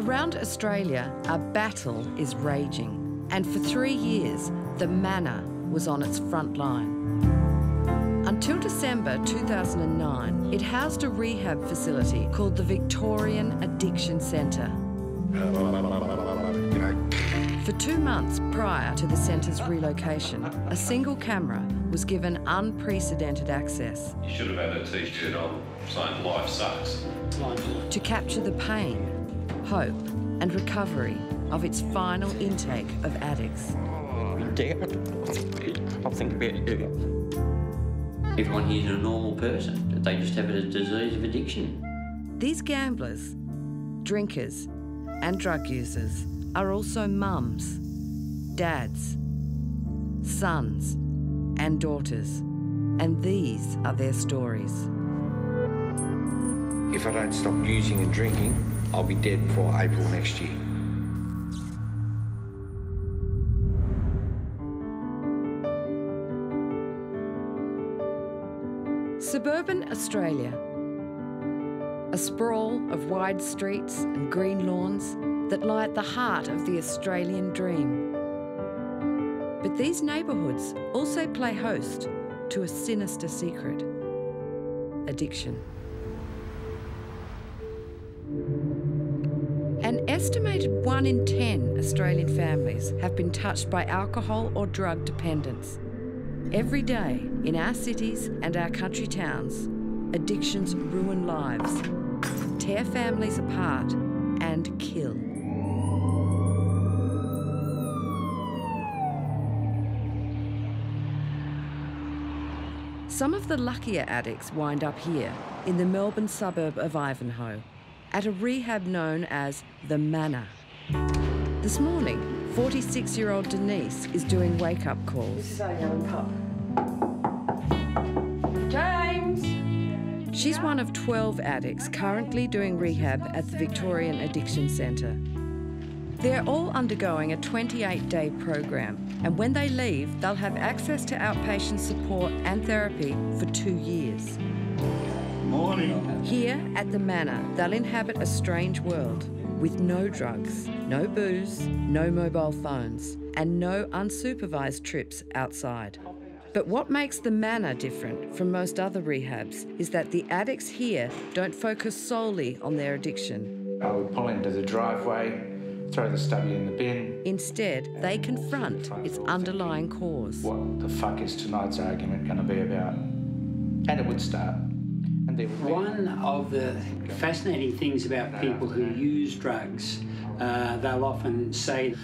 Around Australia, a battle is raging, and for three years, the Manor was on its front line. Until December 2009, it housed a rehab facility called the Victorian Addiction Centre. For two months prior to the centre's relocation, a single camera was given unprecedented access. You should have had a t-shirt on saying life sucks. To capture the pain, hope and recovery of its final intake of addicts. I'll think about it. Everyone here is a normal person. They just have a disease of addiction. These gamblers, drinkers and drug users are also mums, dads, sons and daughters. And these are their stories. If I don't stop using and drinking, I'll be dead before April next year. Suburban Australia. A sprawl of wide streets and green lawns that lie at the heart of the Australian dream. But these neighbourhoods also play host to a sinister secret addiction. An estimated one in 10 Australian families have been touched by alcohol or drug dependence. Every day in our cities and our country towns, addictions ruin lives, tear families apart, and kill. Some of the luckier addicts wind up here in the Melbourne suburb of Ivanhoe at a rehab known as the Manor. This morning, 46 year old Denise is doing wake up calls. This is our young pup. James! She's one of 12 addicts currently doing rehab at the Victorian Addiction Centre. They're all undergoing a 28 day program, and when they leave, they'll have access to outpatient support and therapy for two years. Morning. Here at the Manor, they'll inhabit a strange world with no drugs, no booze, no mobile phones, and no unsupervised trips outside. But what makes the Manor different from most other rehabs is that the addicts here don't focus solely on their addiction. I would pull into the driveway, throw the stubby in the bin. Instead, they confront its underlying cause. What the fuck is tonight's argument going to be about? And it would start. One of the fascinating things about people who use drugs, uh, they'll often say,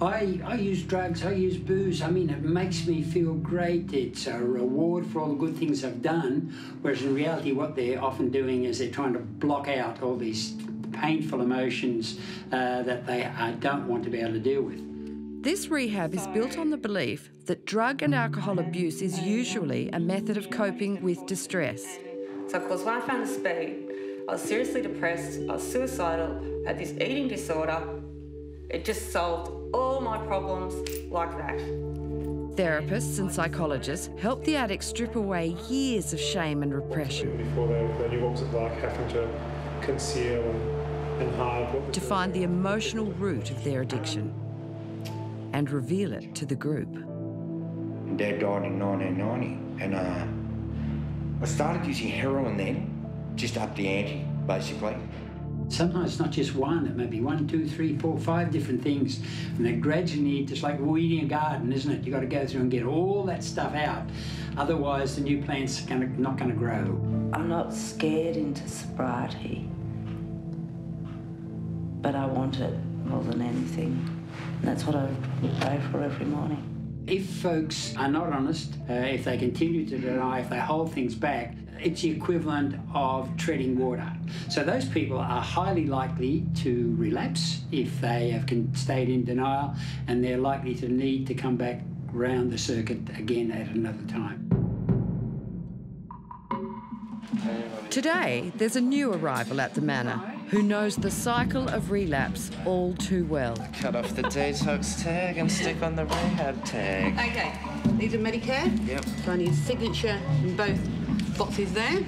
I, I use drugs, I use booze. I mean, it makes me feel great. It's a reward for all the good things I've done. Whereas in reality, what they're often doing is they're trying to block out all these painful emotions uh, that they uh, don't want to be able to deal with. This rehab is built on the belief that drug and alcohol abuse is usually a method of coping with distress. So, of course, when I found the speed, I was seriously depressed, I was suicidal, I had this eating disorder. It just solved all my problems like that. Therapists and psychologists help the addict strip away years of shame and repression Before they, they knew what was it like having to conceal and, and hide. What was to find the emotional root of their addiction and reveal it to the group. Dad died in 1990, and uh, I started using heroin then, just up the ante, basically. Sometimes it's not just one, it may be one, two, three, four, five different things. And then gradually, just like weeding a garden, isn't it? You've got to go through and get all that stuff out. Otherwise, the new plant's gonna, not going to grow. I'm not scared into sobriety, but I want it more than anything. And that's what I pray for every morning. If folks are not honest, uh, if they continue to deny, if they hold things back, it's the equivalent of treading water. So those people are highly likely to relapse if they have stayed in denial, and they're likely to need to come back round the circuit again at another time. Today, there's a new arrival at the Manor who knows the cycle of relapse all too well. Cut off the detox tag and stick on the rehab tag. Okay, these are Medicare. Yep. So I need a signature in both boxes there.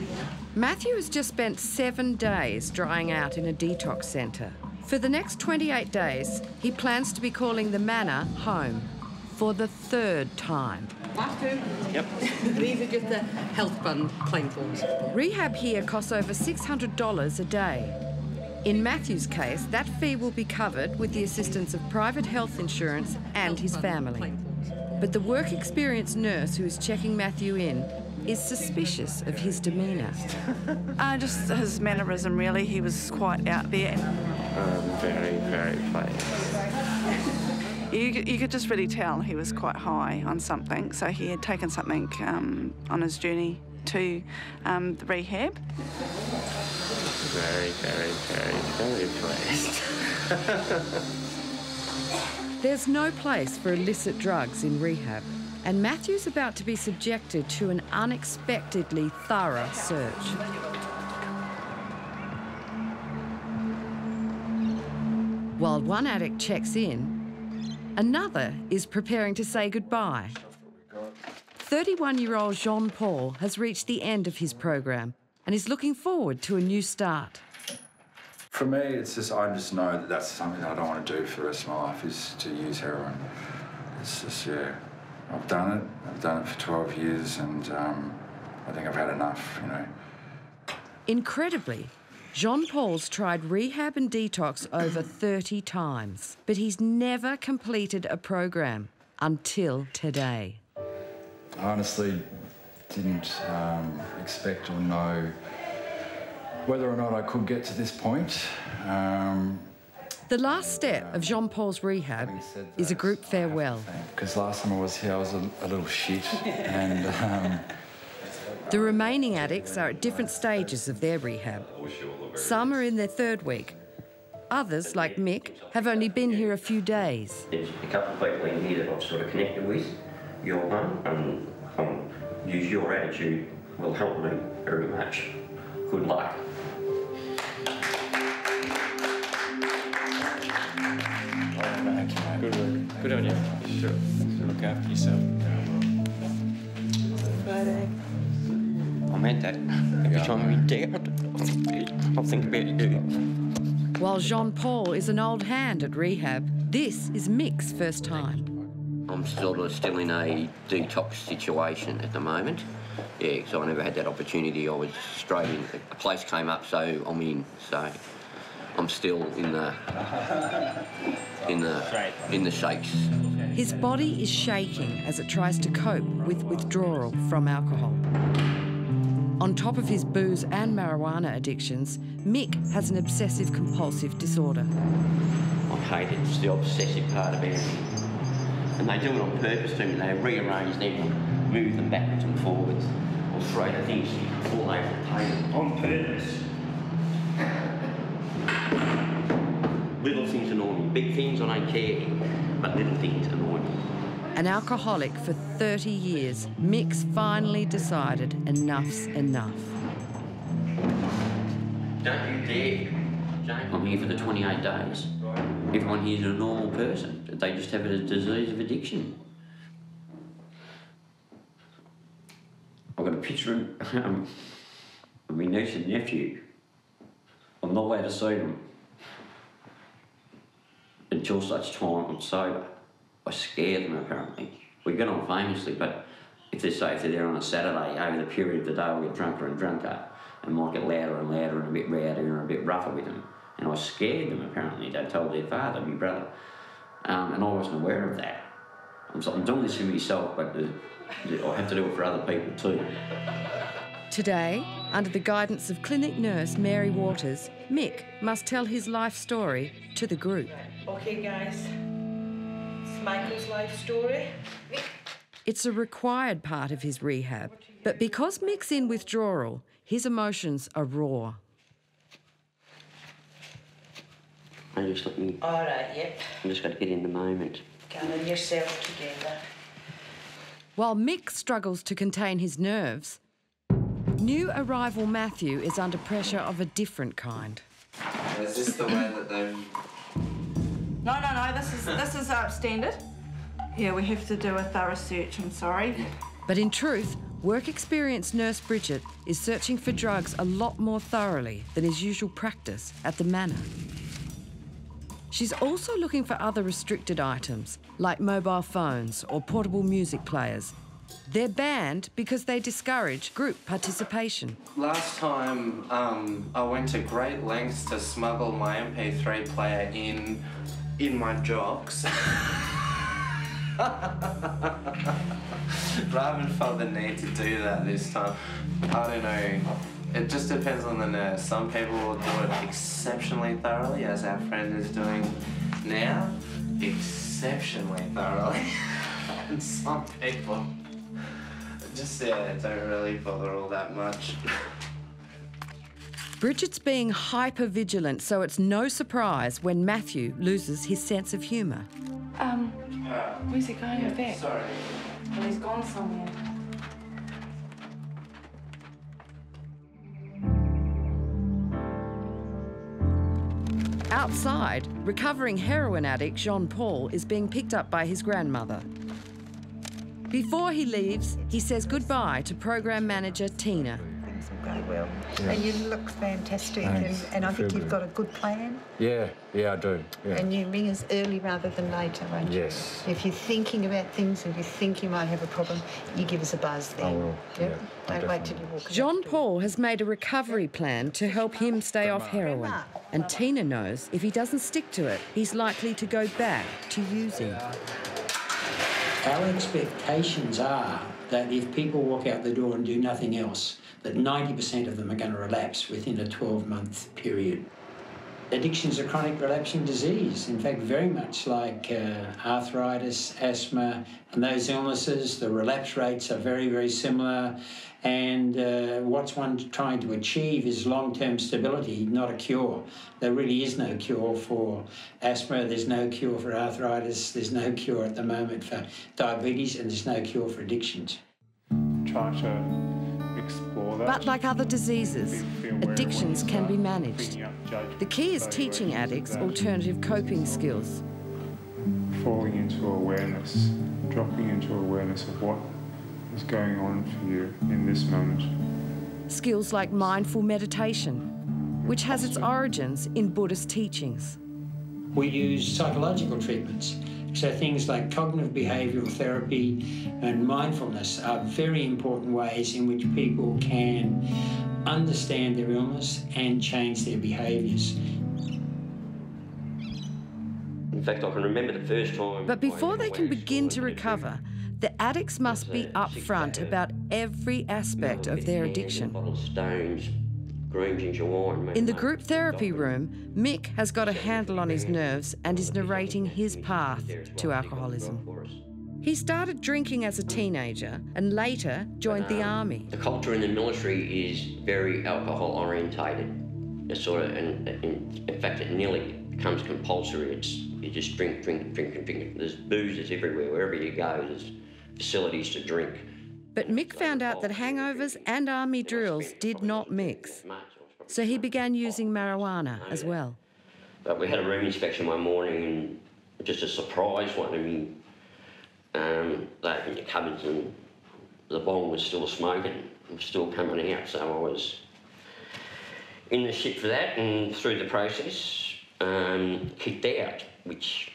Matthew has just spent seven days drying out in a detox centre. For the next 28 days, he plans to be calling the manor home for the third time. Last two. Yep. These are just the health fund claim forms. Rehab here costs over $600 a day. In Matthew's case, that fee will be covered with the assistance of private health insurance and his family. But the work experienced nurse who is checking Matthew in is suspicious of his demeanour. Uh, just his mannerism, really. He was quite out there. Um, very, very pleased. You, you could just really tell he was quite high on something, so he had taken something um, on his journey to um, the rehab. Very, very, very, very pleased. There's no place for illicit drugs in rehab, and Matthew's about to be subjected to an unexpectedly thorough search. While one addict checks in, another is preparing to say goodbye. 31 year old Jean Paul has reached the end of his program and is looking forward to a new start. For me, it's just I just know that that's something that I don't want to do for the rest of my life is to use heroin. It's just yeah, I've done it. I've done it for 12 years, and um, I think I've had enough. You know. Incredibly, Jean Paul's tried rehab and detox over 30 times, but he's never completed a program until today. I honestly didn't um, expect or know whether or not I could get to this point. Um, The last step of Jean Paul's rehab is a group farewell. because last time I was here, I was a, a little shit, and um, The remaining addicts are at different stages of their rehab. Some are in their third week. Others, like Mick, have only been here a few days. There's a couple of people in here that I've sort of connected with. You're one, and um, use your attitude will help me very much. Good luck. Good work. Good on you. You should, should look after yourself. Friday. I meant that. Every time I'm down, I'll think about you. While Jean Paul is an old hand at rehab, this is Mick's first time. I'm sort of still in a detox situation at the moment. Yeah, because I never had that opportunity. I was straight in. A place came up, so I'm in. So I'm still in the in the in the shakes. His body is shaking as it tries to cope with withdrawal from alcohol. On top of his booze and marijuana addictions, Mick has an obsessive compulsive disorder. I hate it. It's the obsessive part about it. And they do it on purpose to me. They rearrange them and move them backwards and forwards. Or throw the things all over the table on purpose. Little things annoy me. Big things I don't care. But little things annoy me. An alcoholic for 30 years, Mick's finally decided enough's enough. Don't you dare. Jane, I'm here for the 28 days. Everyone here's a normal person. They just have a disease of addiction. I've got a picture of, um, of my niece and nephew. I'm not allowed to see them until such time I'm sober. I scare them apparently. We get on famously, but if they say if they're there on a Saturday, over the period of the day, we get drunker and drunker and might get louder and louder and a bit rowdier and a bit rougher with them. And I scared them apparently. They told their father, my brother, um, and I wasn't aware of that. I'm, so- I'm doing this for myself, but uh, I have to do it for other people too. Today, under the guidance of clinic nurse Mary Waters, Mick must tell his life story to the group. Okay, guys. It's Michael's life story. It's a required part of his rehab, but because Mick's in withdrawal, his emotions are raw. I just let me, All right, yep. I'm just got to get in the moment. Gather yourself together. While Mick struggles to contain his nerves, new arrival Matthew is under pressure of a different kind. Is this the way that they No, no, no. This is this is uh, standard. Yeah, we have to do a thorough search. I'm sorry. But in truth, work experienced nurse Bridget is searching for drugs a lot more thoroughly than his usual practice at the manor. She's also looking for other restricted items, like mobile phones or portable music players. They're banned because they discourage group participation. Last time, um, I went to great lengths to smuggle my MP3 player in in my jocks. but I haven't felt the need to do that this time. I don't know. It just depends on the nurse. Some people will do it exceptionally thoroughly, as our friend is doing now. Exceptionally thoroughly. and some people just, yeah, don't really bother all that much. Bridget's being hyper vigilant, so it's no surprise when Matthew loses his sense of humour. Um, where's he going with that? Sorry. Well, he's gone somewhere. Outside, recovering heroin addict Jean Paul is being picked up by his grandmother. Before he leaves, he says goodbye to program manager Tina. Things will go well. Yeah. And you look fantastic, and, Thanks. and I I think you've good. got a good plan. Yeah, yeah, I do. Yeah. And you ring us early rather than later, won't you? Yes. If you're thinking about things and you think you might have a problem, you give us a buzz then. I will, Yep. yeah, I Don't wait till you walk. Paul has made a recovery plan to help him stay off heroin. And Tina knows if he doesn't stick to it, he's likely to go back to using. Our expectations are that if people walk out the door and do nothing else, that 90% of them are going to relapse within a 12 month period. Addiction is a chronic relapsing disease. In fact, very much like uh, arthritis, asthma, and those illnesses, the relapse rates are very, very similar. And uh, what's one trying to achieve is long term stability, not a cure. There really is no cure for asthma, there's no cure for arthritis, there's no cure at the moment for diabetes, and there's no cure for addictions. Try to explore that. But like other diseases, Be aware when addictions can be managed. picking up judgment, The key is teaching addicts alternative coping skills. Falling into awareness, dropping into awareness of what is going on for you in this moment. Skills like mindful meditation, which has its origins in Buddhist teachings. We use psychological treatments. So things like cognitive behavioural therapy and mindfulness are very important ways in which people can understand their illness and change their behaviours. In fact, I can remember the first time. But before they can begin to recover, the addicts must be uh, upfront about every aspect of their addiction. Bottle of Stone's, green ginger wine. In the group therapy room, Mick has got a handle on his nerves and is narrating his path to alcoholism. He started drinking as a hmm. teenager and later joined the um, army. The culture in the military is very alcohol orientated. It's sort of, and in, in fact, it nearly becomes compulsory. It's you just drink, drink, drink, and drink. There's boozers everywhere. Wherever you go, there's facilities to drink. But Mick found out that hangovers and army drills did not mix. So he began using marijuana as well. But we had a room inspection one morning, and just a surprise one. I mean, um, they opened the cupboards and the bong was still smoking, and still coming out. So I was in the ship for that, and through the process, um, kicked out, which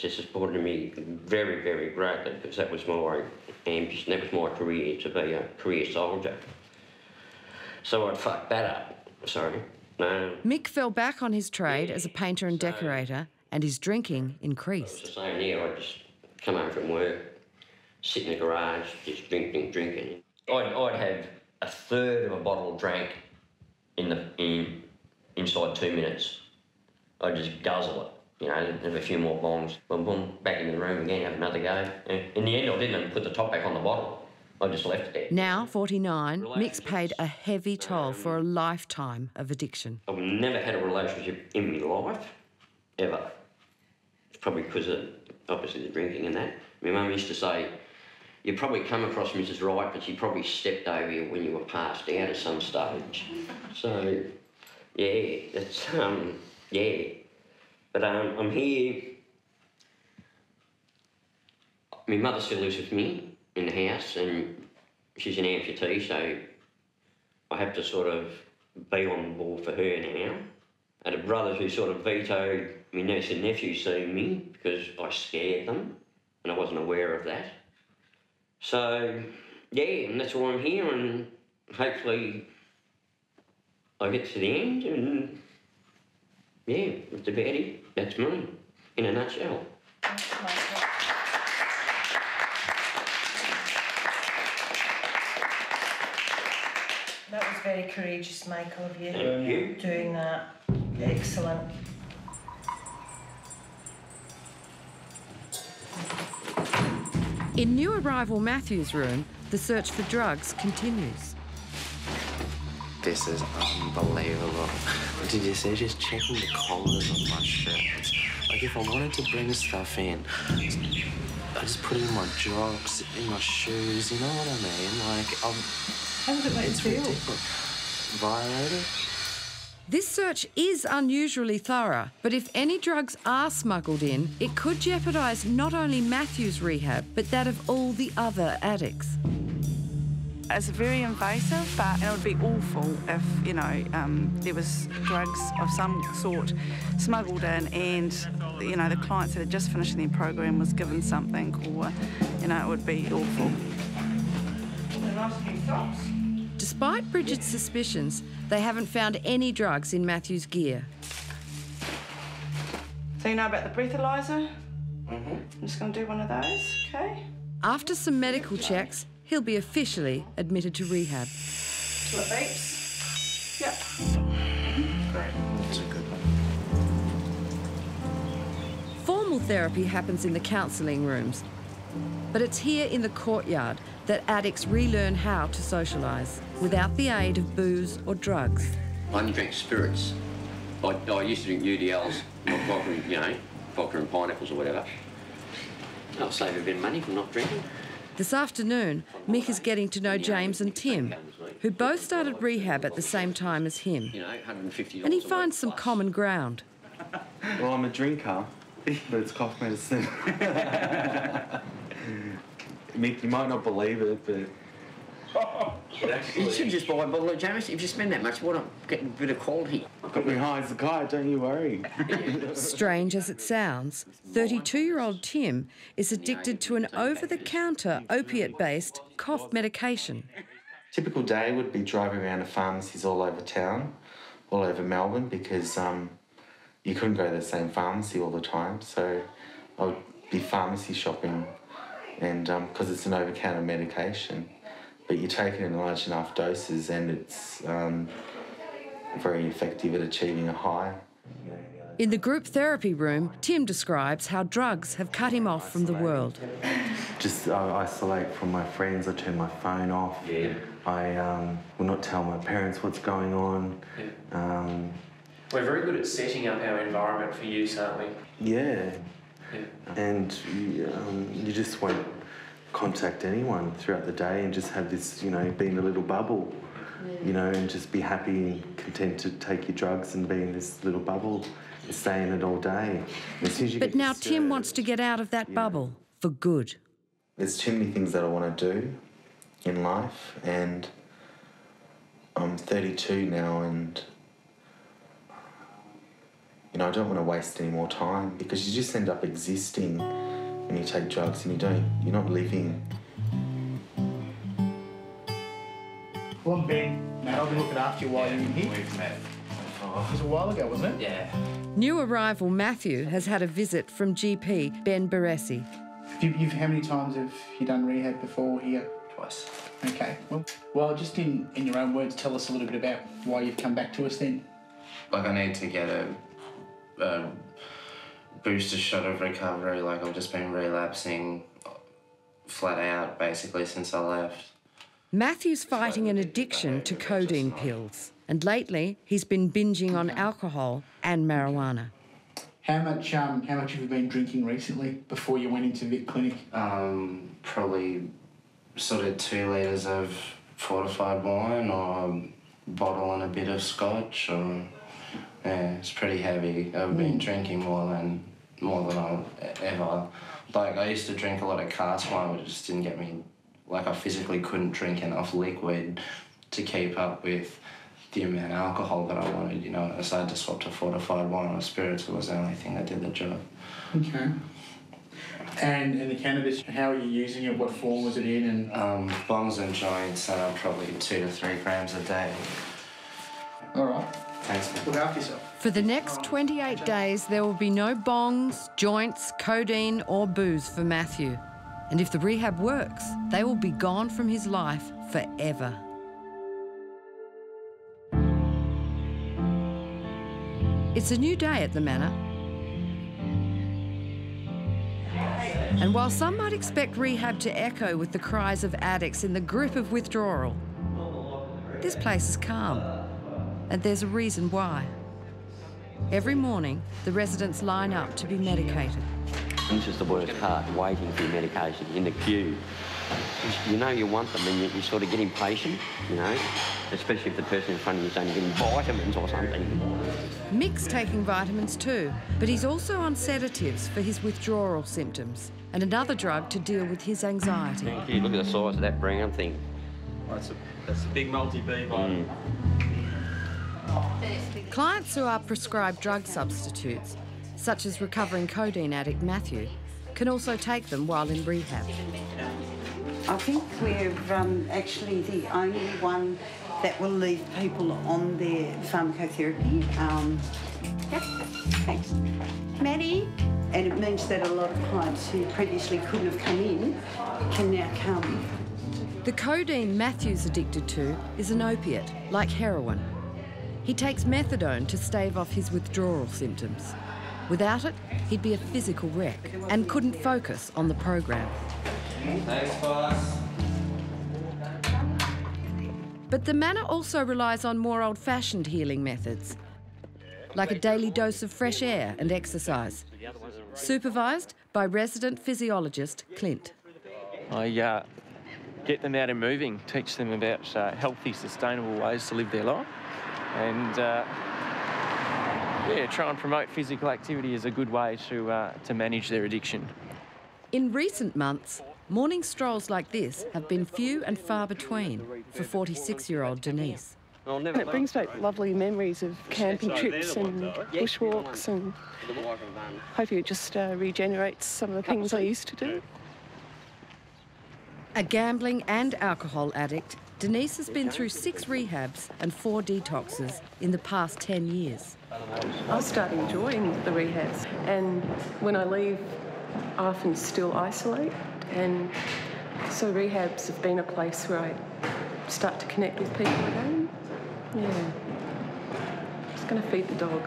just supported me very, very greatly because that was my ambition, that was my career to be a career soldier. So I'd fuck that up. Sorry. Um, Mick fell back on his trade as a painter and decorator, and his drinking increased. the same year, I'd just come home from work, sit in the garage, just drink, drink, drinking. I'd, I'd have a third of a bottle drank in the in inside two minutes. I'd just guzzle it, you know, have a few more bongs, boom, boom, back in the room again, have another go. In the end, I didn't even put the top back on the bottle. I just left it there. Now, 49, Mick's paid a heavy toll for a lifetime of addiction. I've never had a relationship in my life, ever. It's probably because of obviously the drinking and that. My mum used to say, you probably come across Mrs. Right, but she probably stepped over you when you were passed out at some stage. So, yeah, it's um, yeah. But um, I'm here. My mother still lives with me in the house, and she's an amputee, so I have to sort of be on board for her now. had a brother who sort of vetoed my niece and nephew seeing me because I scared them and I wasn't aware of that. So, yeah, and that's why I'm here and hopefully I get to the end and yeah, it's about it. That's me in a nutshell. That was very courageous, Michael, of you. Thank you. Doing that. Excellent. In new arrival Matthew's room, the search for drugs continues. This is unbelievable. Did you see just checking the collars on my shirts? Like if I wanted to bring stuff in, I just put it in my jocks, in my shoes, you know what I mean? Like, I'm, How does it make it's you feel? ridiculous. Violated? This search is unusually thorough, but if any drugs are smuggled in, it could jeopardise not only Matthew's rehab, but that of all the other addicts. It's very invasive, but it would be awful if, you know, um, there was drugs of some sort smuggled in and, you know, the clients that had just finished their program was given something or, you know, it would be awful. Despite Bridget's suspicions, they haven't found any drugs in Matthew's gear. So you know about the breathalyzer? Mm-hmm. I'm just going to do one of those, okay? After some medical checks, he'll be officially admitted to rehab. Till it beeps. Yep. Great. That's a good one. Formal therapy happens in the counselling rooms, but it's here in the courtyard that addicts relearn how to socialise without the aid of booze or drugs. I only drank spirits. I, I used to drink UDLs, vodka, and, you know, vodka and pineapples or whatever. I'll save a bit of money from not drinking. This afternoon, Mick is getting to know James and Tim, who both started rehab at the same time as him. You know, $150 And he finds some common ground. Well, I'm a drinker, but it's cough medicine. Mick, you might not believe it, but You should just buy a bottle of James. If you spend that much, why not get a bit of quality? got me high as a kite, don't you worry. Strange as it sounds, 32 year old Tim is addicted to an over the counter opiate based cough medication. Typical day would be driving around to pharmacies all over town, all over Melbourne, because um, you couldn't go to the same pharmacy all the time. So I would be pharmacy shopping, and because it's an over counter medication, but you take it in large enough doses, and it's um, very effective at achieving a high. In the group therapy room, Tim describes how drugs have cut him off from the world. Just uh, isolate from my friends. I turn my phone off. Yeah. I um, will not tell my parents what's going on. Um, We're very good at setting up our environment for use, aren't we? yeah. Yeah. And you, um, you just won't contact anyone throughout the day and just have this, you know, be in a little bubble, you know, and just be happy and content to take your drugs and be in this little bubble and stay in it all day. As soon as you But get now disturbed- Tim wants to get out of that bubble for good. There's too many things that I want to do in life, and I'm 32 now, and you know I don't want to waste any more time because you just end up existing when you take drugs, and you don't. You're not living. Well, I'm Ben. Matt, I've been looking after you while you're in here. We've met. It was a while ago, wasn't it? Yeah. New arrival Matthew has had a visit from GP Ben Baresi. Have you, you've, how many times have you done rehab before here? Twice. Okay. Well, well, just in, in your own words, tell us a little bit about why you've come back to us then. Like, I need to get a, a booster shot of recovery. Like, I've just been relapsing flat out basically since I left. Matthew's fighting an addiction to codeine pills, and lately he's been binging on alcohol and marijuana. How much um, how much have you been drinking recently before you went into Vic Clinic? Um, probably sort of two litres of fortified wine or a bottle and a bit of scotch or yeah, it's pretty heavy. I've been Mm. drinking more than more than I ever. Like I used to drink a lot of cask wine, but it just didn't get me. Like I physically couldn't drink enough liquid to keep up with the amount of alcohol that I wanted, you know. So I had to swap to fortified wine or spirits. It was the only thing that did the job. Okay. And, and the cannabis, how are you using it? What form was it in? And Um, bongs and joints, uh, probably two to three grams a day. All right. Thanks, man. Look after yourself. For the next 28 days, there will be no bongs, joints, codeine, or booze for Matthew. And if the rehab works, they will be gone from his life forever. It's a new day at the Manor. And while some might expect rehab to echo with the cries of addicts in the grip of withdrawal, this place is calm. And there's a reason why. Every morning, the residents line up to be medicated. This is the worst part, waiting for your medication in the queue. You know you want them and you, you sort of get impatient, you know, especially if the person in front of you is saying you're getting vitamins or something. Mick's taking vitamins too, but he's also on sedatives for his withdrawal symptoms and another drug to deal with his anxiety. Thank you. Look at the size of that brown thing. That's a, that's a big multi-B vitamin. Mm. Clients who are prescribed drug substitutes, such as recovering codeine addict Matthew, can also take them while in rehab. I think we're um, actually the only one that will leave people on their pharmacotherapy. Um, yep, thanks. Maddie. And it means that a lot of clients who previously couldn't have come in can now come. The codeine Matthew's addicted to is an opiate, like heroin. He takes methadone to stave off his withdrawal symptoms. Without it, he'd be a physical wreck and couldn't focus on the program. Thanks, boss. But the manor also relies on more old fashioned healing methods, like a daily dose of fresh air and exercise, supervised by resident physiologist Clint. I uh, get them out and moving, teach them about uh, healthy, sustainable ways to live their life, and uh, yeah, try and promote physical activity as a good way to uh, to manage their addiction. In recent months, morning strolls like this have been few and far between for 46 year old Denise. And it brings back lovely memories of camping trips and bushwalks and hopefully it just uh, regenerates some of the things I used to do. A gambling and alcohol addict, Denise has been through six rehabs and four detoxes in the past 10 years. I start enjoying the rehabs and when I leave I often still isolate and so rehabs have been a place where I start to connect with people again. Yeah. Just going to feed the dog.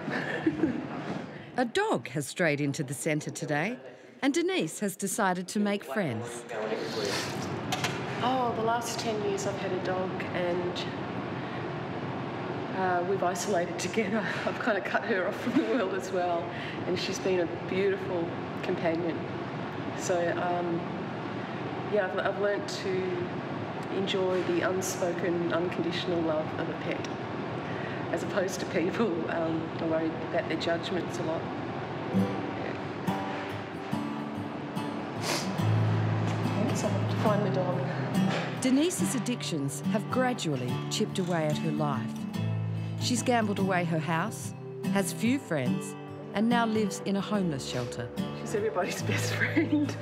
A dog has strayed into the centre today, and Denise has decided to make friends. Oh, the last 10 years I've had a dog and uh, we've isolated together. I've kind of cut her off from the world as well, and she's been a beautiful companion. So, um, yeah, I've, I've learnt to enjoy the unspoken, unconditional love of a pet, as opposed to people um, are worried about their judgments a lot. I'll have to find the dog. Denise's addictions have gradually chipped away at her life. She's gambled away her house, has few friends, and now lives in a homeless shelter. She's everybody's best friend.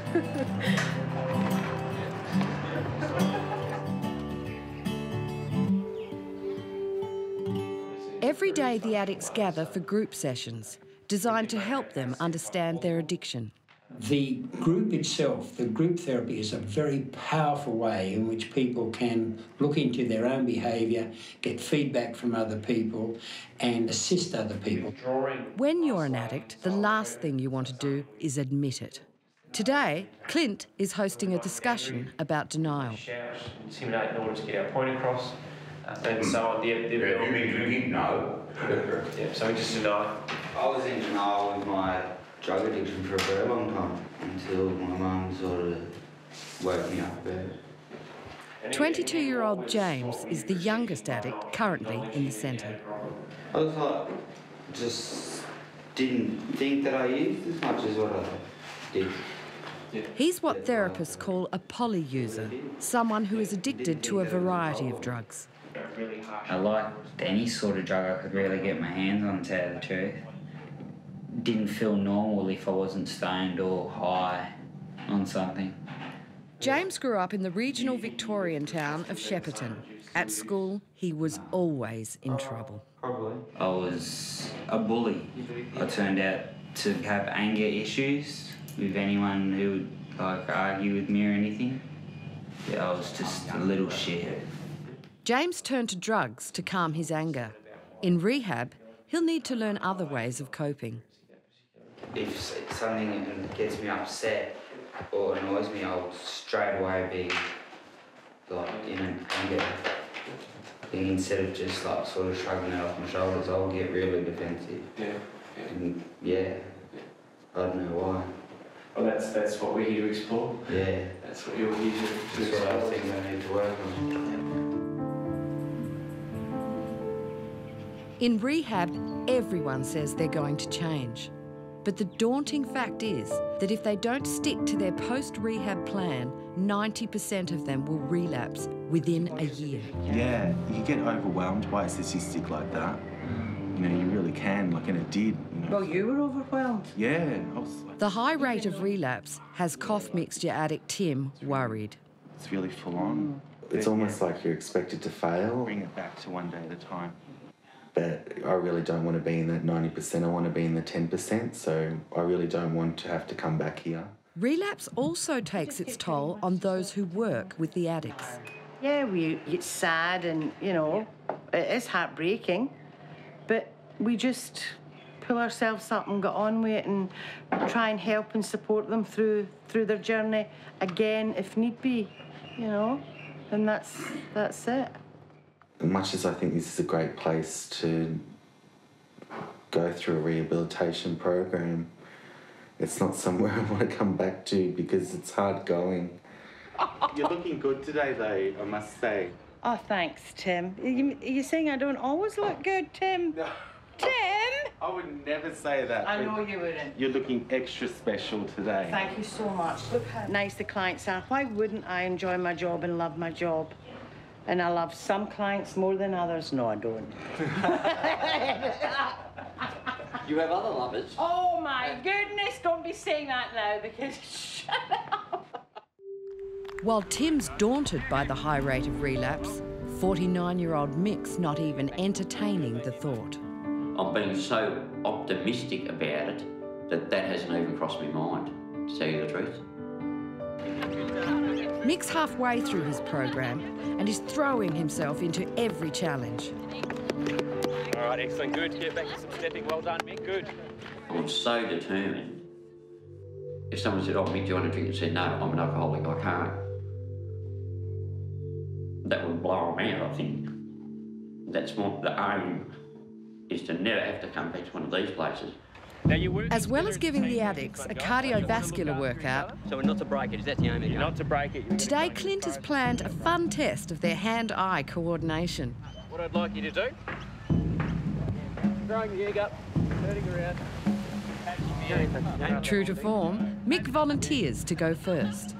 Every day, the addicts gather for group sessions designed to help them understand their addiction. The group itself, the group therapy, is a very powerful way in which people can look into their own behaviour, get feedback from other people, and assist other people. When you're an addict, the last thing you want to do is admit it. Today, Clint is hosting a discussion about denial. Shout, intimidate in order to get our point across. Uh, and so on. The, the, Have you been drinking? No. yeah, so we just deny. I was in denial with my drug addiction for a very long time until my mum sort of woke me up about it. 22 year old James is the youngest addict currently in the centre. I was like, just didn't think that I used as much as what I did. He's what therapists call a poly user, someone who is addicted to a variety of drugs. I liked any sort of drug I could really get my hands on, to tell the truth. Didn't feel normal if I wasn't stoned or high on something. James grew up in the regional Victorian town of Shepparton. At school, he was always in trouble. I was a bully. I turned out to have anger issues with anyone who would like argue with me or anything. Yeah, I was just a little shit. James turned to drugs to calm his anger. In rehab, he'll need to learn other ways of coping. If something gets me upset or annoys me, I'll straight away be like in an anger. thing instead of just like sort of shrugging it off my shoulders, I'll get really defensive. Yeah. And yeah, I don't know why. Well, that's that's what we're here to explore. Yeah. That's what you're here to, to That's what I explore. think I need to work on. In rehab, everyone says they're going to change. But the daunting fact is that if they don't stick to their post rehab plan, 90% of them will relapse within a year. Yeah, you get overwhelmed by a statistic like that. You know, you really can, like, and it did. You know. Well, you were overwhelmed. Yeah, I was, The high rate of relapse has cough mixture addict Tim worried. it's really full on. It's almost like you're expected to fail. Bring it back to one day at a time. But I really don't want to be in that 90%. I want to be in the 10%. So I really don't want to have to come back here. Relapse also takes its toll on those who work with the addicts. Yeah, we it's sad and you know it is heartbreaking, but we just pull ourselves up and get on with it and try and help and support them through through their journey again if need be, you know, and that's that's it. As much as I think this is a great place to go through a rehabilitation program, it's not somewhere I want to come back to because it's hard going. You're looking good today, though, I must say. Oh, thanks, Tim. Are you, are you saying I don't always look good, Tim? Tim? I would never say that. I know you wouldn't. You're looking extra special today. Thank you so much. Look how nice the clients are. Why wouldn't I enjoy my job and love my job? And I love some clients more than others. No, I don't. You have other lovers. oh my goodness, don't be saying that now because shut up. While Tim's daunted by the high rate of relapse, 49 year old Mick's not even entertaining the thought. I'm being so optimistic about it that that hasn't even crossed my mind, to tell you the truth. Mick's halfway through his program and is throwing himself into every challenge. All right, excellent, good. Get back to some stepping. Well done, Mick. Good. I'm so determined. If someone said, Oh, Mick, do you want a drink? and said, No, I'm an alcoholic, I can't. That would blow them out, I think. That's more the aim is to never have to come back to one of these places. Now you. As well as giving the addicts a cardiovascular workout, So we're not to break it, is that the aim of? Not to break it. You're today Clint has planned a fun test of their hand eye coordination. What I'd like you to do, throwing the egg up, turning around. Catching the egg. True to form, Mick volunteers to go first.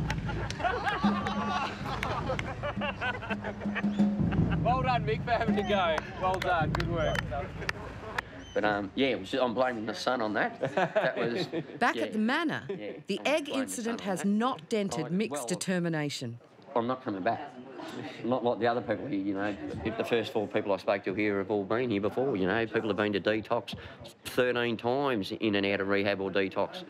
Well done, Mick, for having to go. Well done, good work. But um, yeah, it was, I'm blaming the sun on that. That was Back yeah. at the manor, the egg blame the incident sun on has that. not dented Like, Mick's well- determination. I'm not coming back. Not like the other people here, you know. If the first four people I spoke to here have all been here before, you know. People have been to detox 13 times in and out of rehab or detox.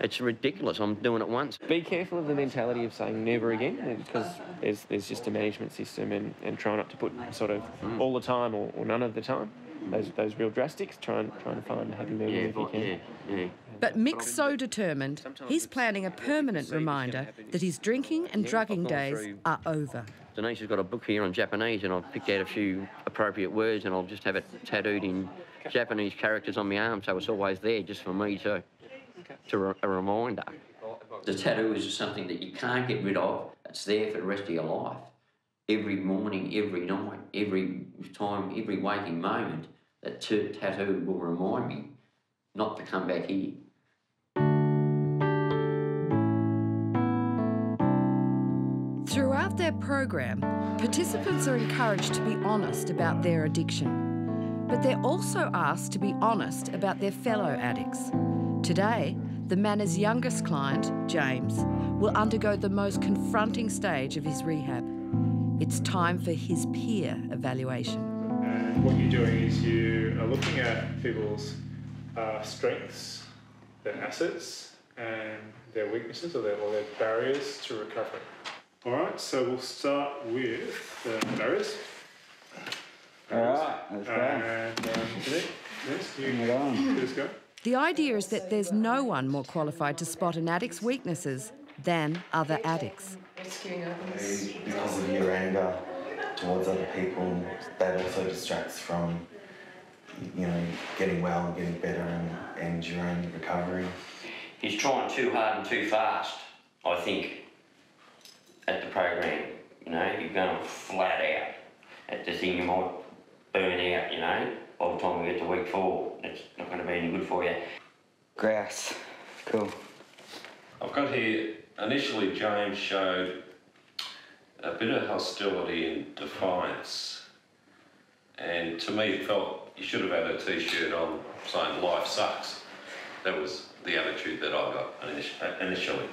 It's ridiculous. I'm doing it once. Be careful of the mentality of saying never again, because there's, there's just a management system and, and try not to put sort of Mm. all the time or, or none of the time. Those, those real drastics, try and, try and find a happy medium Yeah, if you can. yeah, yeah. But Mick's so determined, he's planning a permanent reminder that his drinking and drugging days are over. Denise has got a book here on Japanese, and I've picked out a few appropriate words, and I'll just have it tattooed in Japanese characters on my arm, so it's always there just for me okay. to re a reminder. The tattoo is something that you can't get rid of. It's there for the rest of your life. Every morning, every night, every time, every waking moment, that tattoo will remind me not to come back here. Throughout their program, participants are encouraged to be honest about their addiction, but they're also asked to be honest about their fellow addicts. Today, the Manor's youngest client, James, will undergo the most confronting stage of his rehab. It's time for his peer evaluation. And what you're doing is you are looking at people's uh, strengths, their assets, and their weaknesses or their, or their barriers to recovery. All right, so we'll start with the barriers. All right, let's go. And um, Nick, yes, you Bring it on. let's go. The idea is that there's no one more qualified to spot an addict's weaknesses than other addicts. Because of your anger towards other people, that also distracts from, you know, getting well and getting better and, and your own recovery. He's trying too hard and too fast, I think, at the program. You know, you're going flat out. At the thing, you might burn out, you know. By the time we get to week four, it's not going to be any good for you. Grass, Cool. I've got here, initially James showed a bit of hostility and defiance. And to me, it felt you should have had a t shirt on saying life sucks. That was the attitude that I got initially.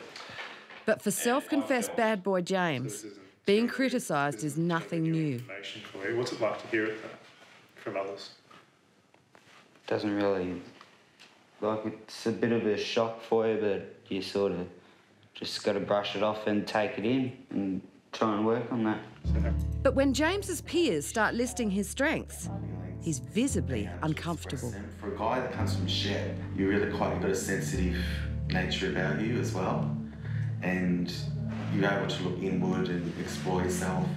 But for self confessed bad boy James, being criticised is nothing new. Information for you. What's it like to hear it from others? Doesn't really like it's a bit of a shock for you, but you sort of just got to brush it off and take it in and try and work on that. But when James's peers start listing his strengths, he's visibly uncomfortable. For a guy that comes from shed, you really quite got a sensitive nature about you as well, and you're able to look inward and explore yourself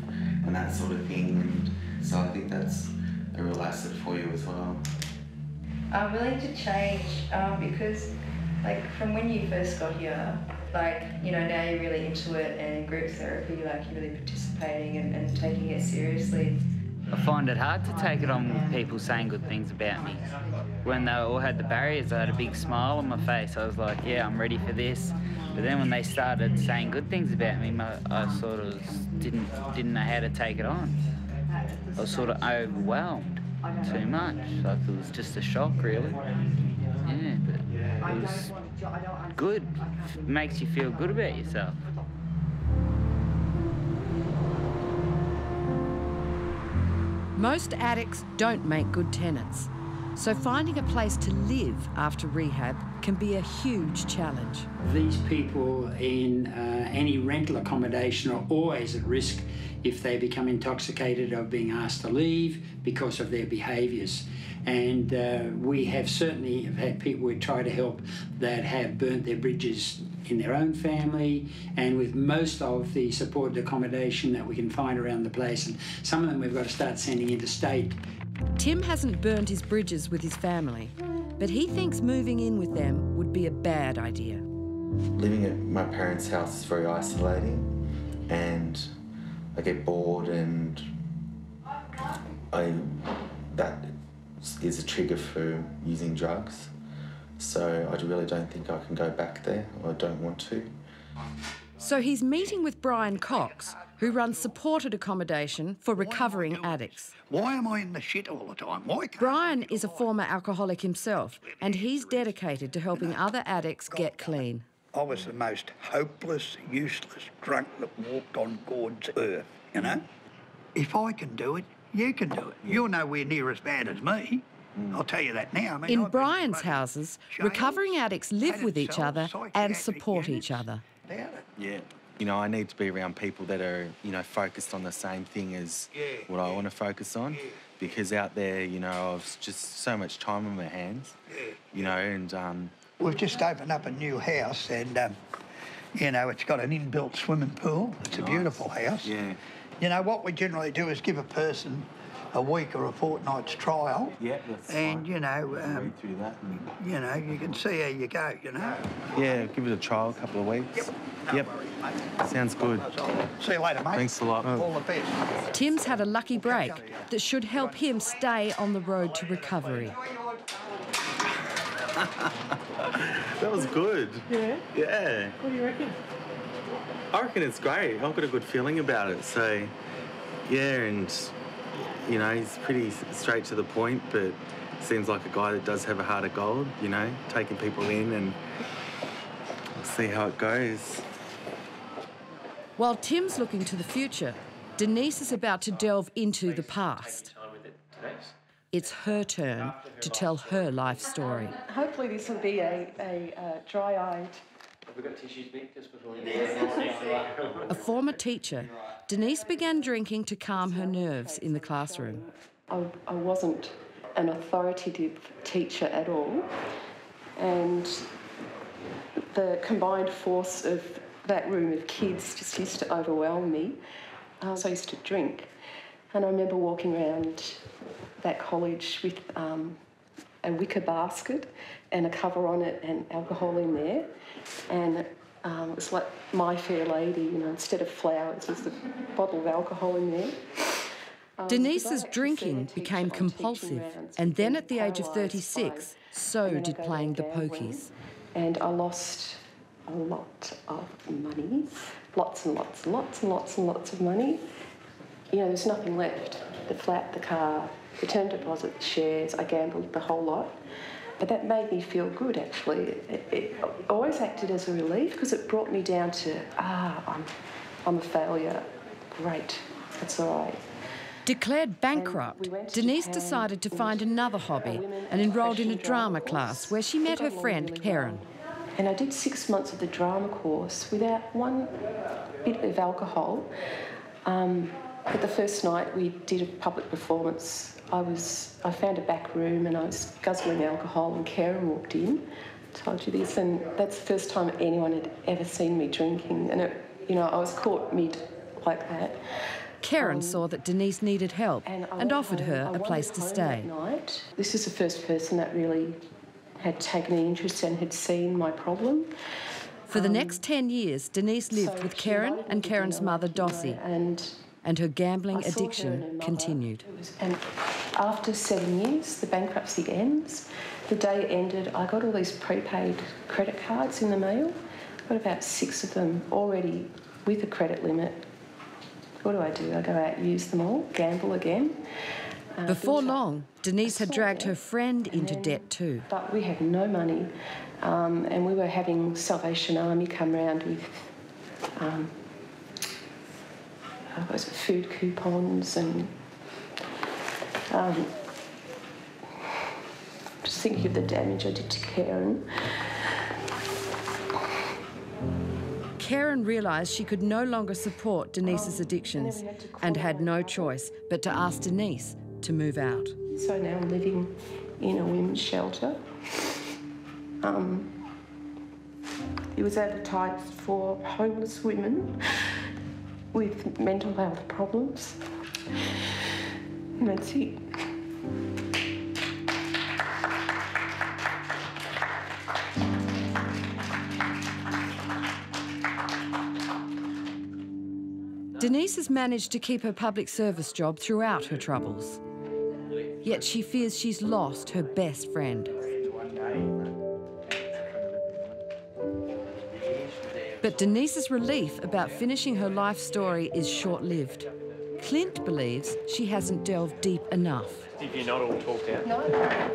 and that sort of thing. And so I think that's a real asset for you as well. I'm willing to change um, because, like, from when you first got here, like, you know, now you're really into it and group therapy, like, you're really participating and, and taking it seriously. I find it hard to take it on with people saying good things about me. When they all had the barriers, I had a big smile on my face. I was like, yeah, I'm ready for this. But then when they started saying good things about me, I sort of didn't didn't know how to take it on. I was sort of overwhelmed too much. Like it was just a shock, really. Yeah, but it was good. It makes you feel good about yourself. Most addicts don't make good tenants, so finding a place to live after rehab can be a huge challenge. These people in uh, any rental accommodation are always at risk if they become intoxicated of being asked to leave because of their behaviours. And uh, we have certainly have had people we try to help that have burnt their bridges in their own family and with most of the supported accommodation that we can find around the place. And some of them we've got to start sending interstate. Tim hasn't burnt his bridges with his family, but he thinks moving in with them would be a bad idea. Living at my parents' house is very isolating, and I get bored, and I that is a trigger for using drugs. So I really don't think I can go back there, or I don't want to. So he's meeting with Brian Cox, who runs supported accommodation for recovering addicts. Why am I in the shit all the time? Why can't Brian is a former alcoholic himself, and he's dedicated to helping other addicts get clean. I was the most hopeless, useless drunk that walked on God's earth, you know? If I can do it, you can do it. You're nowhere near as bad as me. Hmm. I'll tell you that now. I mean, In I've Brian's houses, recovering addicts live with each other and support each other. Yeah. You know, I need to be around people that are, you know, focused on the same thing as what I want to focus on. Because out there, you know, I've just so much time on my hands. You know, and um, We've just opened up a new house and, um, you know, it's got an inbuilt swimming pool. It's a beautiful house. Yeah. You know, what we generally do is give a person a week or a fortnight's trial. Yeah, that's And, you know, um, through that. And, you know, you can see how you go, you know. yeah, give it a trial, a couple of weeks. Yep. Sounds good. See you later, mate. Thanks a lot. All the best. Tim's had a lucky break that should help him stay on the road to recovery. that was good. Yeah? Yeah. What do you reckon? I reckon it's great. I've got a good feeling about it. So, yeah, and you know, he's pretty straight to the point, but seems like a guy that does have a heart of gold. You know, taking people in and we'll see how it goes. While Tim's looking to the future, Denise is about to delve into the past. It's her turn to tell her life story. Hopefully, this will be a, a uh, dry eyed. Have we got tissues, Mick, just before you... A former teacher, Denise began drinking to calm her nerves in the classroom. I, I wasn't an authoritative teacher at all, and the combined force of that room of kids just used to overwhelm me. So I used to drink, and I remember walking around that college with um, a wicker basket and a cover on it and alcohol in there, and um, it was like My Fair Lady, you know, instead of flowers, was a bottle of alcohol in there. Um, Denise's drinking became compulsive, and then at the age of 36, so did playing the pokies. And I lost a lot of money, lots and lots and lots and lots and lots of money. You know, there's nothing left. The flat, the car, the term deposit, the shares, I gambled the whole lot. But that made me feel good, actually. It, it always acted as a relief because it brought me down to, ah, I'm, I'm a failure. Great, that's all right. Declared bankrupt, Denise decided to find another hobby and enrolled in a drama class where she met her friend Karen. And I did six months of the drama course without one bit of alcohol. Um, but the first night we did a public performance, I was I found a back room and I was guzzling alcohol and Karen walked in. I told you this, and that's the first time anyone had ever seen me drinking. And it, you know, I was caught mid like that. Karen saw that Denise needed help and, went offered home- her I a place to stay. This is the first person that really had taken an interest and had seen my problem. For the um, next 10 years, Denise lived with Karen and Karen's mother, Dossie, and, her gambling saw her and her addiction continued. And after seven years, the bankruptcy ends. The day it ended, I got all these prepaid credit cards in the mail. I got about six of them already with a credit limit. What do I do? I go out, use them all, gamble again. Uh, Before long, Denise had dragged her friend into debt too. But we had no money, um, and we were having Salvation Army come round with um, was it, food coupons and um, just thinking of the damage I did to Karen. Karen realised she could no longer support Denise's addictions and had no choice but to ask Denise to move out. So now I'm living in a women's shelter. Um, it was advertised for homeless women with mental health problems. And that's it. Denise has managed to keep her public service job throughout her troubles. Yet she fears she's lost her best friend. But Denise's relief about finishing her life story is short lived. Clint believes she hasn't delved deep enough. If you're not all talked out. No.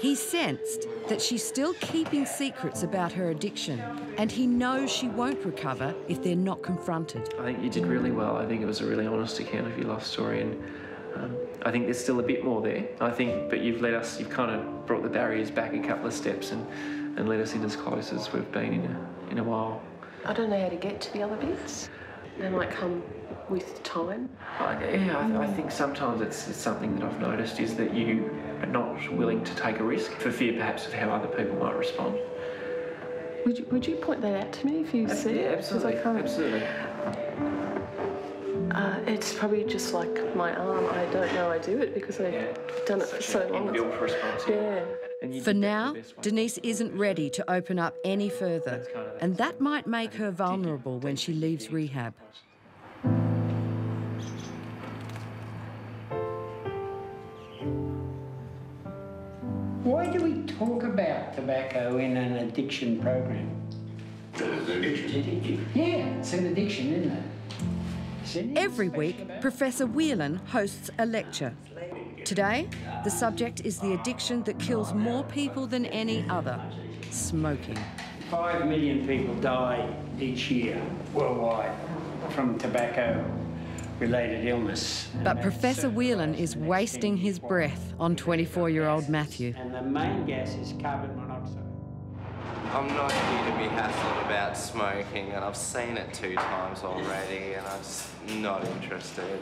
He sensed that she's still keeping secrets about her addiction, and he knows she won't recover if they're not confronted. I think you did really well. I think it was a really honest account of your life story, and um, I think there's still a bit more there. I think, but you've let us, you've kind of brought the barriers back a couple of steps and, and let us in as close as we've been in a, in a while. I don't know how to get to the other bits. They might come with time. I, yeah, I, I think sometimes it's, it's something that I've noticed is that you are not willing to take a risk for fear perhaps of how other people might respond. Would you, would you point that out to me if you see yeah, it? absolutely, absolutely. Uh, it's probably just like my arm. I don't know I do it because I've done it for so long. Inbuilt response. Yeah. For now, Denise isn't ready to open up any further, and that might make her vulnerable when she leaves rehab. Why do we talk about tobacco in an addiction program? It's an addiction. Yeah, it's an addiction, isn't it? Every week, Professor Whelan hosts a lecture. Today, the subject is the addiction that kills more people than any other smoking. Five million people die each year worldwide from tobacco related illness. But Professor Whelan is wasting his breath on 24 year old Matthew. And the main gas is carbon monoxide. I'm not here to be hassled about smoking, and I've seen it two times already, and I'm just not interested.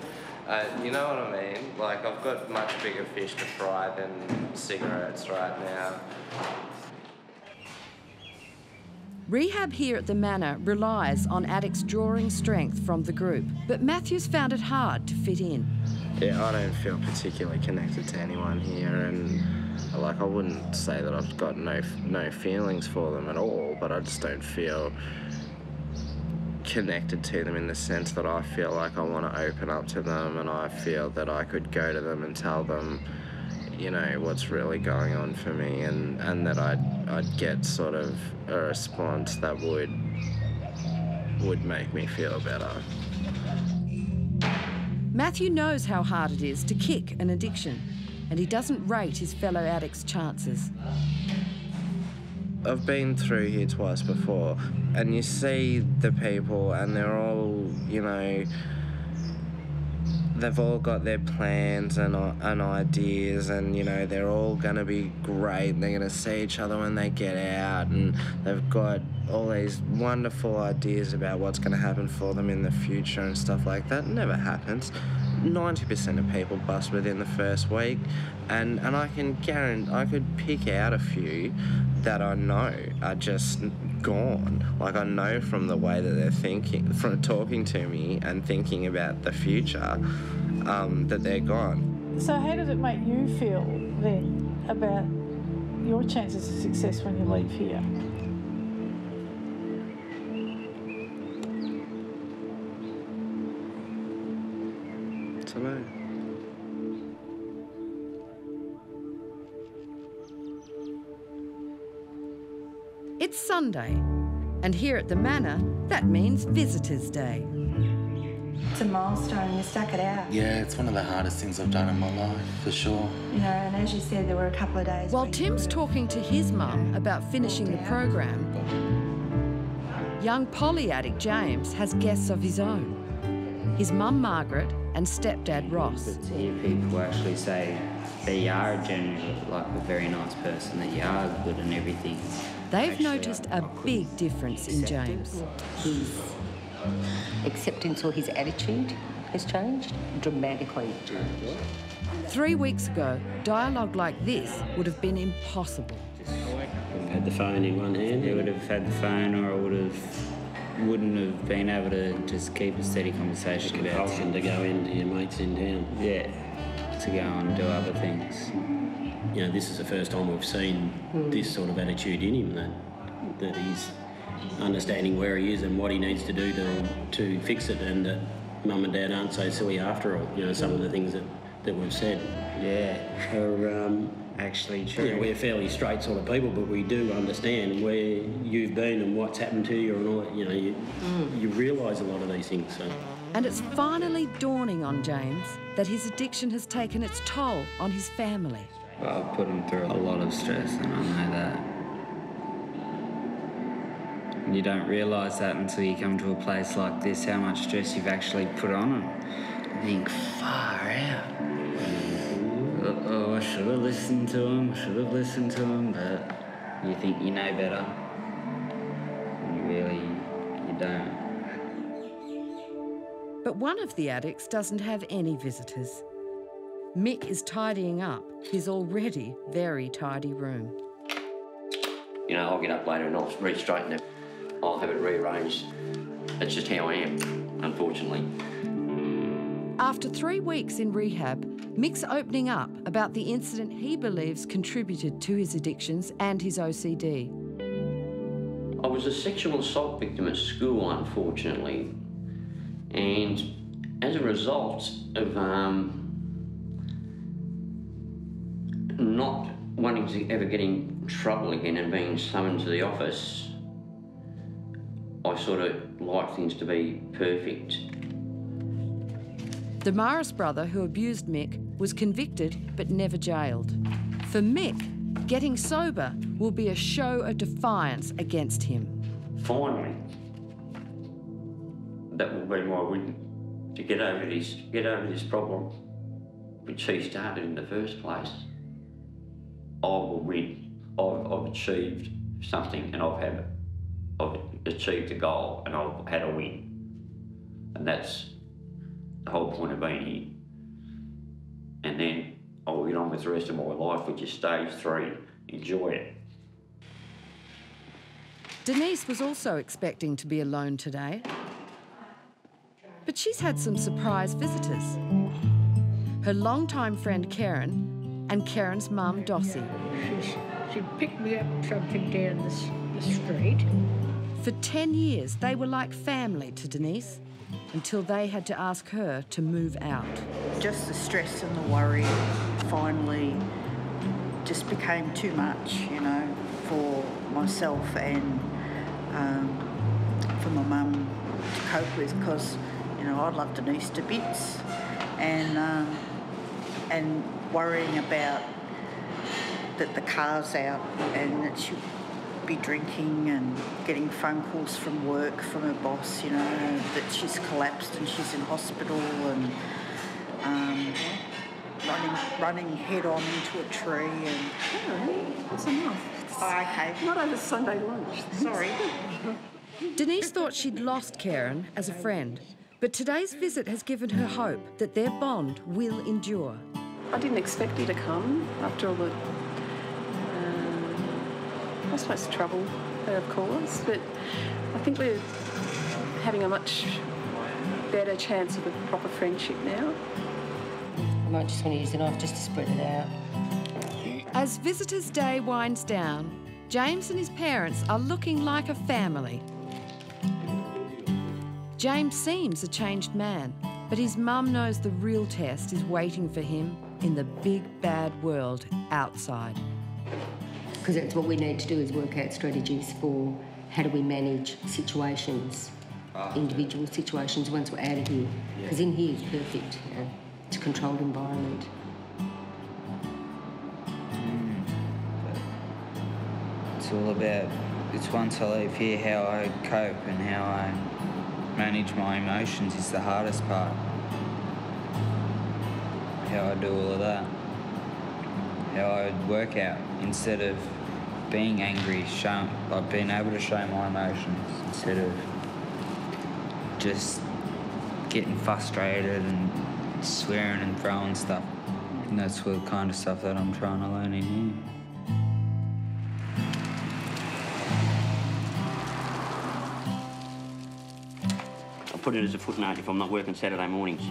Uh, you know what I mean? Like, I've got much bigger fish to fry than cigarettes right now. Rehab here at the Manor relies on addicts drawing strength from the group, but Matthew's found it hard to fit in. Yeah, I don't feel particularly connected to anyone here, and like I wouldn't say that I've got no no feelings for them at all, but I just don't feel connected to them in the sense that I feel like I want to open up to them, and I feel that I could go to them and tell them, you know, what's really going on for me, and and that I'd I'd get sort of a response that would would make me feel better. Matthew knows how hard it is to kick an addiction, and he doesn't rate his fellow addicts' chances. I've been through here twice before, and you see the people, and they're all, you know, they've all got their plans and, uh, and ideas, and you know, they're all gonna be great. And they're gonna see each other when they get out, and they've got all these wonderful ideas about what's gonna happen for them in the future and stuff like that. It never happens. 90% of people bust within the first week, and, and I can guarantee I could pick out a few that I know are just gone. Like I know from the way that they're thinking, from talking to me and thinking about the future, um, that they're gone. So, how does it make you feel then about your chances of success when you leave here? To. It's Sunday, and here at the Manor, that means Visitors' Day. It's a milestone, you stuck it out. Yeah, it's one of the hardest things I've done in my life, for sure. You know, and as you said, there were a couple of days. While Tim's talking to his mum about finishing the program, young poly addict James has guests of his own. His mum Margaret and stepdad Ross. To hear people actually say that you are genuinely like a very nice person, that you are good and everything. They've noticed a big difference in James. His acceptance or his attitude has changed dramatically. Three weeks ago, dialogue like this would have been impossible. Had the phone in one hand. You would have had the phone, or I would have wouldn't have been able to just keep a steady conversation about compulsion to go into your mates in town. Yeah, to go and do other things. You know, this is the first time we've seen this sort of attitude in him that that he's understanding where he is and what he needs to do to to fix it, and that mum and dad aren't so silly after all. You know, some of the things that, that we've said. Yeah. Are um, actually true. You know, we're fairly straight sort of people, but we do understand where you've been and what's happened to you and all that. You know, you, mm. you realise a lot of these things. So. And it's finally dawning on James that his addiction has taken its toll on his family. Well, I've put him through a lot of stress, and I know that. And you don't realise that until you come to a place like this, how much stress you've actually put on him. You think, far out. Oh, oh, I should have listened to him, should have listened to him, but you think you know better. And you really, you don't. But one of the addicts doesn't have any visitors. Mick is tidying up his already very tidy room. You know, I'll get up later and I'll re-straighten it. I'll have it rearranged. That's just how I am, unfortunately. After three weeks in rehab, Mick's opening up about the incident he believes contributed to his addictions and his OCD. I was a sexual assault victim at school, unfortunately. And as a result of um, not wanting to ever get in trouble again and being summoned to the office, I sort of like things to be perfect. Damaris' brother, who abused Mick, was convicted but never jailed. For Mick, getting sober will be a show of defiance against him. Finally, that will be my win to get over this, get over this problem, which he started in the first place. I will win. I've, I've achieved something, and I've had, I've achieved a goal, and I've had a win, and that's the whole point of being here. And then oh, I'll get on with the rest of my life, which is stage three. Enjoy it. Denise was also expecting to be alone today. But she's had some surprise visitors. Her longtime friend Karen and Karen's mum Dossie. She's, she picked me up something down the, the street. For 10 years, they were like family to Denise until they had to ask her to move out. Just the stress and the worry finally just became too much, you know, for myself and um, for my mum to cope with because, you know, I love Denise to bits and, um, and worrying about that the car's out and that she be drinking and getting phone calls from work from her boss, you know, that she's collapsed and she's in hospital and um, running running head on into a tree and. Oh, that's enough. Oh, okay. Not over Sunday lunch. Sorry. Denise thought she'd lost Karen as a friend, but today's visit has given her hope that their bond will endure. I didn't expect you to come after all the I suppose trouble they have caused, but I think we're having a much better chance of a proper friendship now. I might just want to use the knife just to spread it out. As Visitors' Day winds down, James and his parents are looking like a family. James seems a changed man, but his mum knows the real test is waiting for him in the big bad world outside because that's what we need to do is work out strategies for how do we manage situations, individual situations once we're out of here. Because in here is perfect. You know? It's a controlled environment. Mm. It's all about, it's once I leave here, how I cope and how I manage my emotions is the hardest part. How I do all of that how I work out instead of being angry, show, like being able to show my emotions instead of just getting frustrated and swearing and throwing stuff. And that's the kind of stuff that I'm trying to learn in here. I'll put it as a footnote if I'm not working Saturday mornings.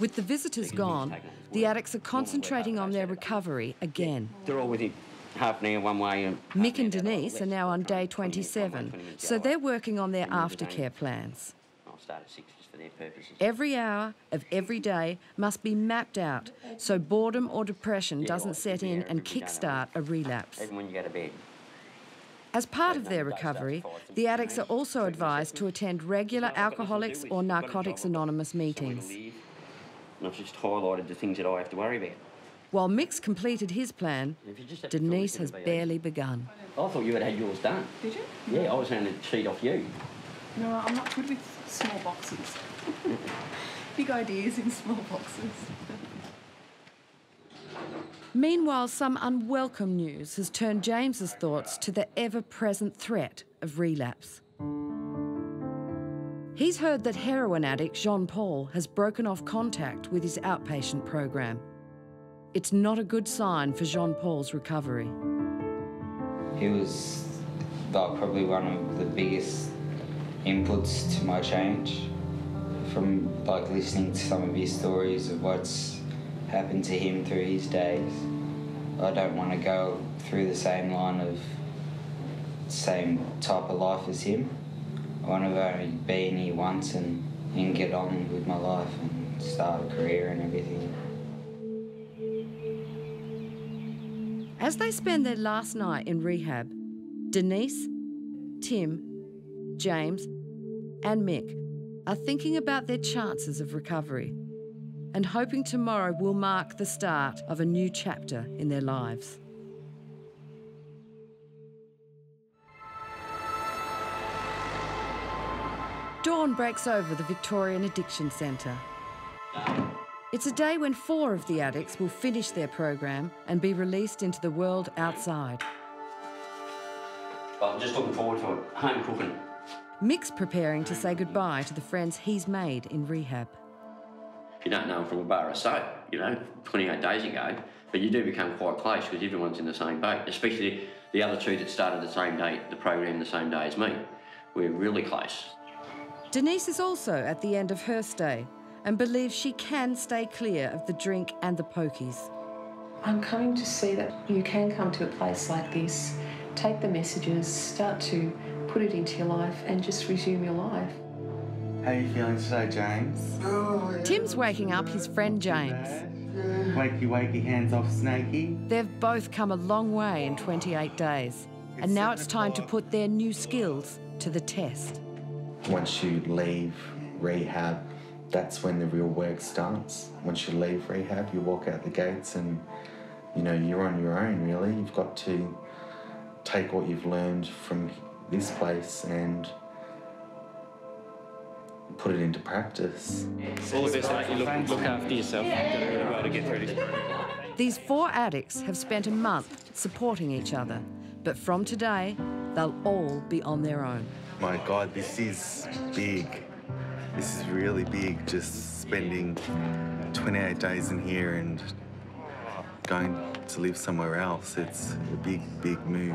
With the visitors gone, the addicts are concentrating on their recovery again. They're all within half an hour one way. And Mick and Denise are now on day 27, so they're working on their aftercare plans. I'll start at six just for their purposes. Every hour of every day must be mapped out so boredom or depression doesn't set in and kickstart a relapse. Even when you go to bed. As part of their recovery, the addicts are also advised to attend regular Alcoholics or Narcotics Anonymous meetings. And I've just highlighted the things that I have to worry about. While Mick's completed his plan, Denise has barely begun. I thought you had had yours done. Did you? Yeah, I was going to cheat off you. No, I'm not good with small boxes. Big ideas in small boxes. Meanwhile, some unwelcome news has turned James's thoughts to the ever-present threat of relapse. He's heard that heroin addict Jean Paul has broken off contact with his outpatient program. It's not a good sign for Jean Paul's recovery. He was like, probably one of the biggest inputs to my change from like listening to some of his stories of what's happened to him through his days. I don't want to go through the same line of same type of life as him. I want to only be in here once and, and get on with my life and start a career and everything. As they spend their last night in rehab, Denise, Tim, James, and Mick are thinking about their chances of recovery and hoping tomorrow will mark the start of a new chapter in their lives. Dawn breaks over the Victorian Addiction Centre. It's a day when four of the addicts will finish their program and be released into the world outside. But I'm just looking forward to it. Home cooking. Mick's preparing to say goodbye to the friends he's made in rehab. You don't know him from a bar of soap, you know, 28 days ago, but you do become quite close because everyone's in the same boat, especially the other two that started the same day, the program the same day as me. We're really close. Denise is also at the end of her stay and believes she can stay clear of the drink and the pokies. I'm coming to see that you can come to a place like this, take the messages, start to put it into your life, and just resume your life. How are you feeling today, James? Tim's waking up his friend James. Wakey, wakey, hands off, Snakey. They've both come a long way in 28 days, and now it's time to put their new skills to the test. Once you leave rehab, that's when the real work starts. Once you leave rehab, you walk out the gates and you know you're on your own really. You've got to take what you've learned from this place and put it into practice. All the best, mate. You look, look after yourself. You've got to be able to get through this. These four addicts have spent a month supporting each other, but from today, they'll all be on their own. My God, this is big. This is really big, just spending 28 days in here and going to live somewhere else. It's a big, big move.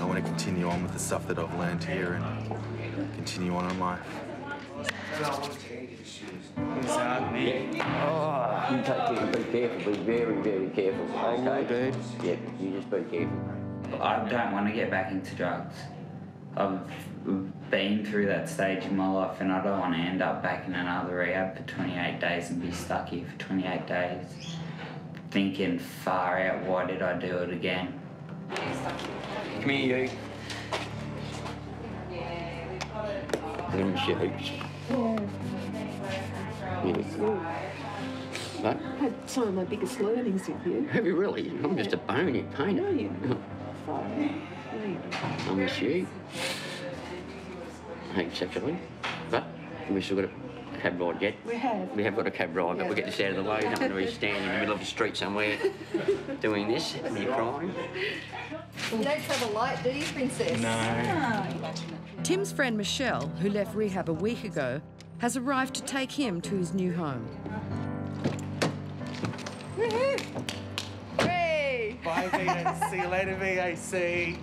I want to continue on with the stuff that I've learned here and continue on in life. Oh, you take care, be careful, be very, very careful. Okay, dude. Yeah, you just be careful. I don't want to get back into drugs. I've been through that stage in my life and I don't want to end up back in another rehab for 28 days and be stuck here for 28 days thinking far out, why did I do it again? Come here, you. Look at shit hoops. Yeah. What? Had some of my biggest learnings with you. Have you really? I'm just a bony painter. No, you're not. Far out. No, you're not. I miss you. Hey, sexually. But we still got a cab ride yet. We have. We have got a cab ride, but we'll get this out of the way. We don't want to be standing in the middle of the street somewhere doing this and you're crying. You don't travel light, do you, Princess? No. Tim's friend Michelle, who left rehab a week ago, has arrived to take him to his new home. Hey! Bye, VAC. See you later, VAC.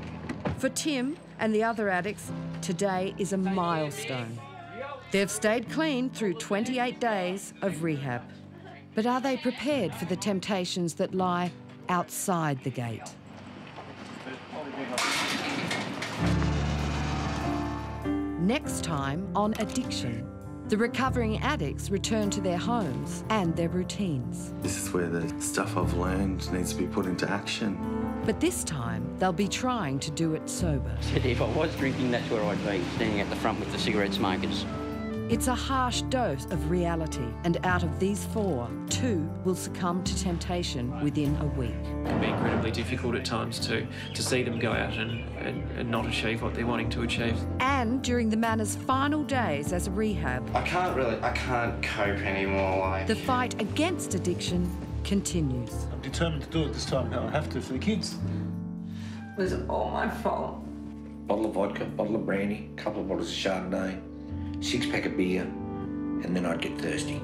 For Tim and the other addicts, today is a milestone. They've stayed clean through 28 days of rehab. But are they prepared for the temptations that lie outside the gate? Next time on Addiction, the recovering addicts return to their homes and their routines. This is where the stuff I've learned needs to be put into action. But this time, they'll be trying to do it sober. Said if I was drinking, that's where I'd be, standing at the front with the cigarette smokers. It's a harsh dose of reality, and out of these four, two will succumb to temptation within a week. It can be incredibly difficult at times to, to see them go out and, and, and not achieve what they're wanting to achieve. And during the Manor's final days as a rehab, I can't really, I can't cope anymore. Like, the fight against addiction continues. I'm determined to do it this time. Now. I have to for the kids. Was all my fault. Bottle of vodka, bottle of brandy, couple of bottles of Chardonnay, six pack of beer, and then I'd get thirsty.